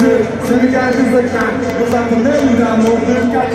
Dieu, celui qui a tout fait craindre. Nous avons même une amour, même a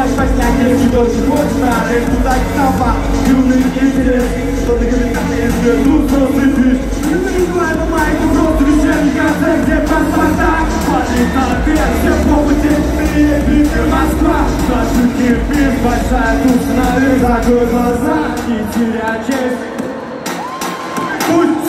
Вот называть по снеге, если дольше хочешь Надо туда к толпа, юный интерес Что ты комментарии свернул, взрослый пиш Не переживай, но майку просто вечерний концерт Где паспорта, хватит на ответ Все пути, ты Питер, Москва. Наши кирпич, большая туша наверх Закрой глаза. И теряй честь. Пусть падает